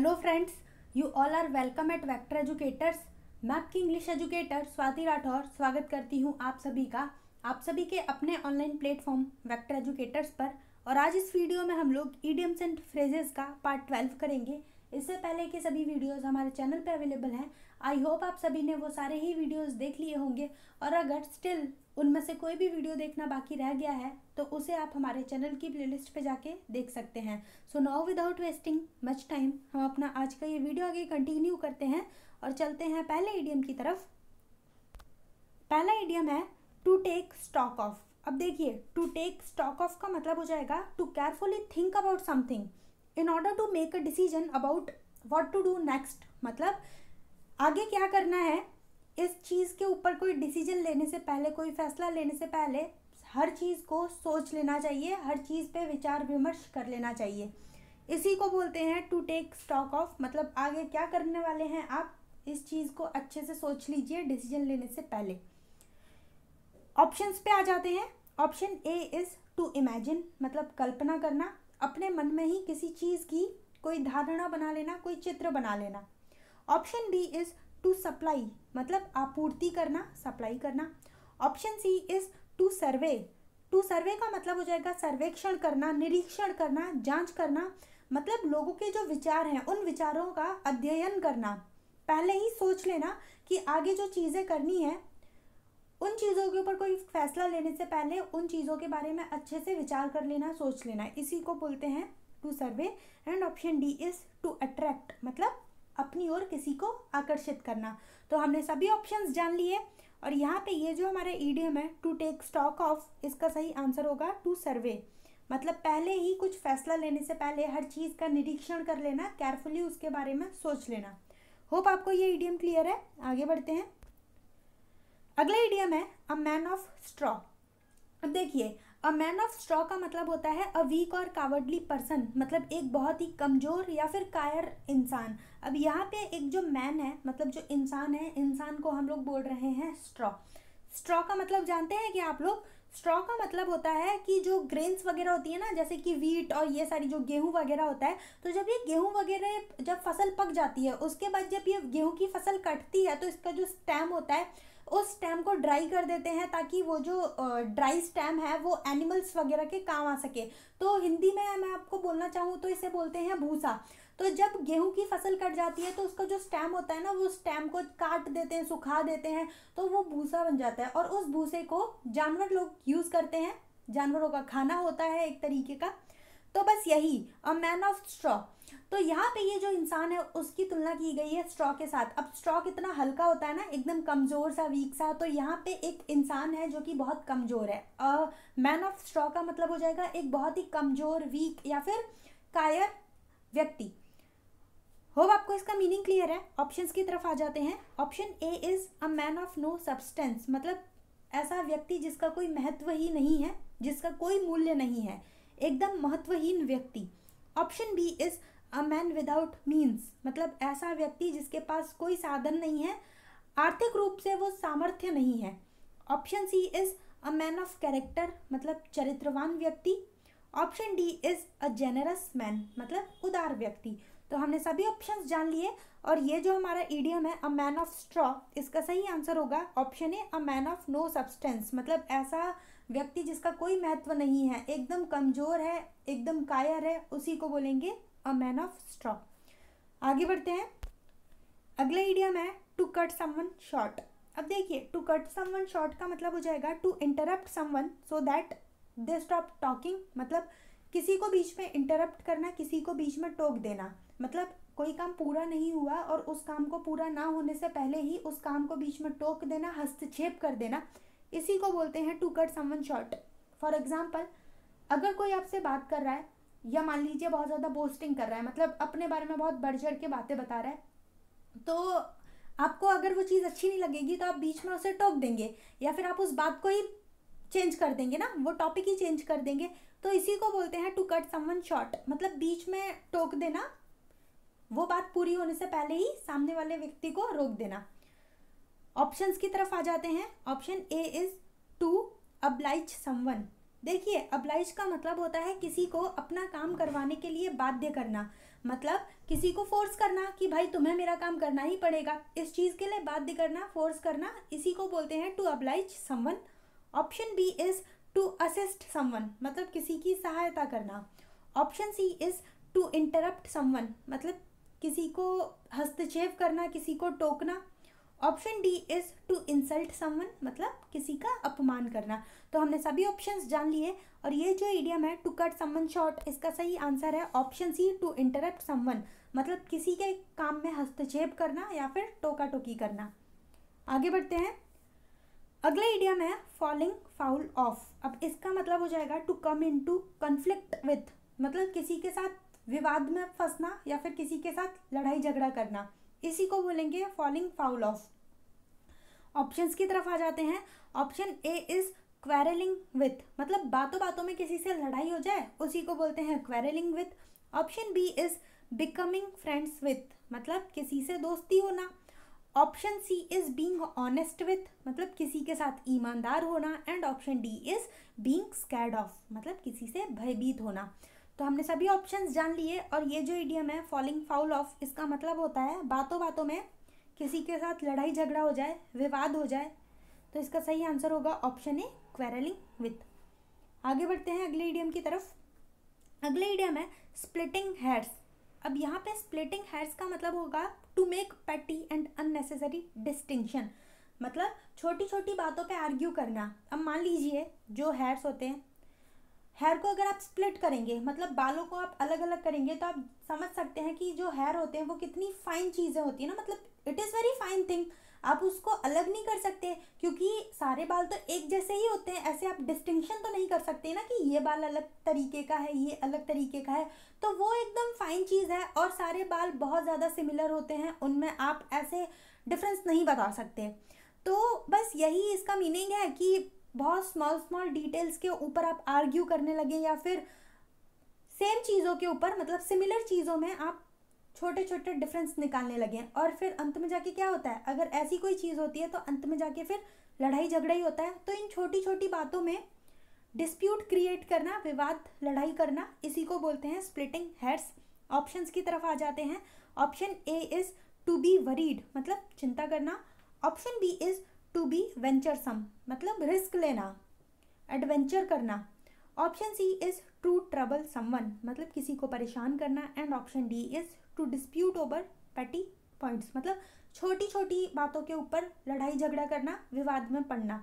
Friends you all are welcome at vector educators मैं आपकी English educator Swati Rathore स्वागत करती हूँ आप सभी का। आप सभी के अपने ऑनलाइन प्लेटफॉर्म वेक्टर एजुकेटर्स पर। और आज इस वीडियो में हम लोग ईडियम्स एंड फ्रेजेस का पार्ट ट्वेल्व करेंगे। इससे पहले के सभी वीडियोस हमारे चैनल पे अवेलेबल हैं आई होप आप सभी ने वो सारे ही वीडियोस देख लिए होंगे। और अगर स्टिल उनमें से कोई भी वीडियो देखना बाकी रह गया है तो उसे आप हमारे चैनल की प्लेलिस्ट पे जाके देख सकते हैं। So now without wasting much time हम अपना आज का ये वीडियो आगे कंटिन्यू करते हैं और चलते हैं पहले ईडियम की तरफ़। पहला ईडियम है टू टेक स्टॉक ऑफ़ अब देखिए टू टेक स्टॉक ऑफ़ का मतलब हो जाएगा to carefully think about something in order to make a decision about what to do next मतलब आगे क्या करना है, इस चीज़ के ऊपर कोई डिसीज़न लेने से पहले, कोई फैसला लेने से पहले हर चीज़ को सोच लेना चाहिए, हर चीज़ पे विचार विमर्श कर लेना चाहिए। इसी को बोलते हैं टू टेक स्टॉक ऑफ़ मतलब आगे क्या करने वाले हैं आप, इस चीज़ को अच्छे से सोच लीजिए डिसीज़न लेने से पहले। ऑप्शंस पे आ जाते हैं। Option A is to imagine मतलब कल्पना करना। अपने मन में ही किसी चीज़ की कोई धारणा बना लेना, कोई चित्र बना लेना। Option B is to supply मतलब आपूर्ति करना सप्लाई करना। Option C is to survey to survey का मतलब हो जाएगा सर्वेक्षण करना, निरीक्षण करना, जाँच करना। मतलब लोगों के जो विचार हैं, उन विचारों का अध्ययन करना। पहले ही सोच लेना कि आगे जो चीज़ें करनी है उन चीज़ों के ऊपर कोई फैसला लेने से पहले उन चीज़ों के बारे में अच्छे से विचार कर लेना, सोच लेना। इसी को बोलते हैं to survey and option D is to attract मतलब अपनी ओर किसी को आकर्षित करना। तो हमने सभी ऑप्शंस जान लिए और यहाँ पे ये जो हमारे ईडियम है टू टेक स्टॉक ऑफ़ इसका सही आंसर होगा टू सर्वे मतलब पहले ही कुछ फैसला लेने से पहले हर चीज़ का निरीक्षण कर लेना केयरफुली उसके बारे में सोच लेना। होप आपको ये ईडियम क्लियर है। आगे बढ़ते हैं। अगला ईडियम है अ मैन ऑफ़ स्ट्रॉ अब देखिए अ मैन ऑफ़ स्ट्रॉ का मतलब होता है अ वीक और कावर्डली पर्सन मतलब एक बहुत ही कमज़ोर या फिर कायर इंसान. अब यहाँ पे एक जो मैन है मतलब जो इंसान है, इंसान को हम लोग बोल रहे हैं स्ट्रॉ स्ट्रॉ का मतलब जानते हैं कि आप लोग? स्ट्रॉ का मतलब होता है कि जो ग्रेन्स वगैरह होती है ना, जैसे कि वीट और ये सारी जो गेहूँ वगैरह होता है तो जब ये गेहूँ वगैरह जब फ़सल पक जाती है, उसके बाद जब ये गेहूँ की फ़सल कटती है तो इसका जो स्टैम होता है उस स्टैम को ड्राई कर देते हैं ताकि वो जो ड्राई स्टैम है, वो एनिमल्स वगैरह के काम आ सके। तो हिंदी में मैं आपको बोलना चाहूँ तो इसे बोलते हैं भूसा। तो जब गेहूँ की फ़सल कट जाती है तो उसका जो स्टैम होता है ना, वो स्टैम को काट देते हैं, सुखा देते हैं तो वो भूसा बन जाता है। और उस भूसे को जानवर लोग यूज़ करते हैं। जानवरों का खाना होता है एक तरीके का। तो बस यही अ मैन ऑफ़ स्ट्रॉ तो यहाँ पे ये जो इंसान है, उसकी तुलना की गई है स्ट्रॉ के साथ. अब स्ट्रॉ कितना हल्का होता है ना, एकदम कमज़ोर सा वीक सा तो यहाँ पे एक इंसान है जो कि बहुत कमज़ोर है. मैन ऑफ़ स्ट्रॉ का मतलब हो जाएगा एक बहुत ही कमज़ोर वीक या फिर कायर व्यक्ति. होप आपको इसका मीनिंग क्लियर है. ऑप्शन की तरफ़ आ जाते हैं. Option A is a man of no substance मतलब ऐसा व्यक्ति जिसका कोई महत्व ही नहीं है, जिसका कोई मूल्य नहीं है. एकदम महत्वहीन व्यक्ति। Option B is a man without means मतलब ऐसा व्यक्ति जिसके पास कोई साधन नहीं है, आर्थिक रूप से वो सामर्थ्य नहीं है। Option C is a man of character मतलब चरित्रवान व्यक्ति। Option D is a generous man मतलब उदार व्यक्ति। तो हमने सभी ऑप्शंस जान लिए, और ये जो हमारा ईडियम है अ मैन ऑफ़ स्ट्रॉ इसका सही आंसर होगा option A a man of no substance मतलब ऐसा व्यक्ति जिसका कोई महत्व नहीं है, एकदम कमज़ोर है, एकदम कायर है, उसी को बोलेंगे अ मैन ऑफ़ स्ट्रॉ आगे बढ़ते हैं। अगला ईडियम है टू कट समवन शॉर्ट अब देखिए टू कट समवन शॉर्ट का मतलब हो जाएगा to interrupt someone so that they stop talking मतलब किसी को बीच में इंटरप्ट करना, किसी को बीच में टोक देना। मतलब कोई काम पूरा नहीं हुआ और उस काम को पूरा ना होने से पहले ही उस काम को बीच में टोक देना, हस्तक्षेप कर देना। इसी को बोलते हैं to cut someone short for example अगर कोई आपसे बात कर रहा है, या मान लीजिए बहुत ज़्यादा बोस्टिंग कर रहा है मतलब अपने बारे में बहुत बढ़ चढ़ के बातें बता रहा है तो आपको अगर वो चीज़ अच्छी नहीं लगेगी तो आप बीच में उसे टोक देंगे, या फिर आप उस बात को ही चेंज कर देंगे ना, वो टॉपिक ही चेंज कर देंगे तो इसी को बोलते हैं टू कट समवन शॉर्ट मतलब बीच में टोक देना, वो बात पूरी होने से पहले ही सामने वाले व्यक्ति को रोक देना। ऑप्शंस की तरफ़ आ जाते हैं। Option A is to oblige someone देखिए अब्लाइज का मतलब होता है किसी को अपना काम करवाने के लिए बाध्य करना। मतलब किसी को फोर्स करना कि भाई तुम्हें मेरा काम करना ही पड़ेगा। इस चीज़ के लिए बाध्य करना फोर्स करना, इसी को बोलते हैं to oblige someone option B is to assist someone मतलब किसी की सहायता करना। Option C is to interrupt someone मतलब किसी को हस्तक्षेप करना, किसी को टोकना। Option D is to insult someone मतलब किसी का अपमान करना। तो हमने सभी ऑप्शंस जान लिए और ये जो इडियम है टू कट समवन शॉर्ट इसका सही आंसर है option C to interrupt someone मतलब किसी के काम में हस्तक्षेप करना या फिर टोका टोकी करना। आगे बढ़ते हैं। अगला इडियम है फॉलिंग फाउल ऑफ़ अब इसका मतलब हो जाएगा to come into conflict with मतलब किसी के साथ विवाद में फंसना या फिर किसी के साथ लड़ाई झगड़ा करना। इसी को बोलेंगे फॉलिंग फाउल ऑफ़ ऑप्शंस की तरफ़ आ जाते हैं। Option A is quarrelling with मतलब बातों बातों में किसी से लड़ाई हो जाए, उसी को बोलते हैं quarrelling with option B is becoming friends with मतलब किसी से दोस्ती होना। Option C is being honest with मतलब किसी के साथ ईमानदार होना। And option D is being scared of मतलब किसी से भयभीत होना। तो हमने सभी ऑप्शंस जान लिए और ये जो इडियम है फॉलिंग फाउल ऑफ़ इसका मतलब होता है बातों बातों में किसी के साथ लड़ाई झगड़ा हो जाए, विवाद हो जाए तो इसका सही आंसर होगा ऑप्शन ए क्वेरलिंग विथ आगे बढ़ते हैं अगले इडियम की तरफ़। अगले इडियम है स्प्लिटिंग हेयर्स अब यहाँ पे स्प्लिटिंग हेयर्स का मतलब होगा to make petty and unnecessary distinction मतलब छोटी छोटी बातों पे आर्ग्यू करना। अब मान लीजिए जो हेयर्स होते हैं हेयर को अगर आप स्प्लिट करेंगे मतलब बालों को आप अलग अलग करेंगे तो आप समझ सकते हैं कि जो हेयर होते हैं, वो कितनी फाइन चीज़ें होती है ना। मतलब it is very fine thing आप उसको अलग नहीं कर सकते, क्योंकि सारे बाल तो एक जैसे ही होते हैं। ऐसे आप डिस्टिंक्शन तो नहीं कर सकते ना कि ये बाल अलग तरीके का है, ये अलग तरीके का है। तो वो एकदम फाइन चीज़ है और सारे बाल बहुत ज़्यादा सिमिलर होते हैं, उनमें आप ऐसे डिफरेंस नहीं बता सकते। तो बस यही इसका मीनिंग है कि बहुत स्मॉल स्मॉल डिटेल्स के ऊपर आप आर्ग्यू करने लगे या फिर सेम चीज़ों के ऊपर मतलब सिमिलर चीज़ों में आप छोटे छोटे डिफरेंस निकालने लगे और फिर अंत में जाके क्या होता है? अगर ऐसी कोई चीज़ होती है तो अंत में जाके फिर लड़ाई झगड़ा ही होता है। तो इन छोटी छोटी बातों में डिस्प्यूट क्रिएट करना, विवाद, लड़ाई करना, इसी को बोलते हैं स्प्लिटिंग हेड्स ऑप्शंस की तरफ़ आ जाते हैं। Option A is to be worried मतलब चिंता करना। Option B is to be venturesome मतलब रिस्क लेना एडवेंचर करना। Option C is to trouble someone मतलब किसी को परेशान करना and option D is to dispute over petty points मतलब छोटी छोटी बातों के ऊपर लड़ाई झगड़ा करना, विवाद में पड़ना।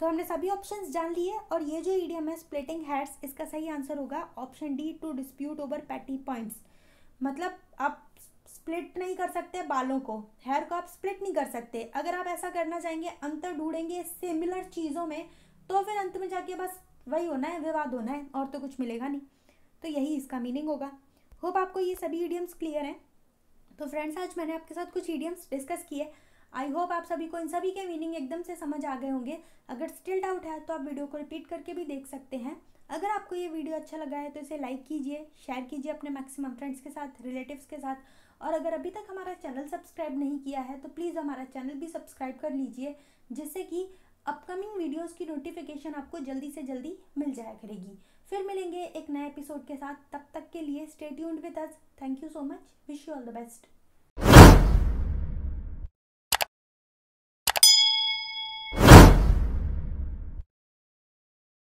तो हमने सभी ऑप्शंस जान लिए, और ये जो ईडियम है स्प्लिटिंग हेड्स इसका सही आंसर होगा option D to dispute over petty points मतलब आप स्प्लिट नहीं कर सकते बालों को हेयर को आप स्प्लिट नहीं कर सकते। अगर आप ऐसा करना चाहेंगे, अंतर ढूंढेंगे सिमिलर चीज़ों में तो फिर अंत में जाके बस वही होना है, विवाद होना है, और तो कुछ मिलेगा नहीं। तो यही इसका मीनिंग होगा। होप आपको ये सभी ईडियम्स क्लियर हैं। तो फ्रेंड्स आज मैंने आपके साथ कुछ ईडियम्स डिस्कस किए। आई होप आप सभी को इन सभी के मीनिंग एकदम से समझ आ गए होंगे। अगर स्टिल डाउट है तो आप वीडियो को रिपीट करके भी देख सकते हैं। अगर आपको ये वीडियो अच्छा लगा है तो इसे लाइक कीजिए शेयर कीजिए अपने मैक्सिमम फ्रेंड्स के साथ रिलेटिव्स के साथ। और अगर अभी तक हमारा चैनल सब्सक्राइब नहीं किया है तो प्लीज़ हमारा चैनल भी सब्सक्राइब कर लीजिए, जिससे कि अपकमिंग वीडियोस की नोटिफिकेशन आपको जल्दी से जल्दी मिल जाया करेगी। फिर मिलेंगे एक नए एपिसोड के साथ। तब तक के लिए stay tuned with us thank you so much wish you all the best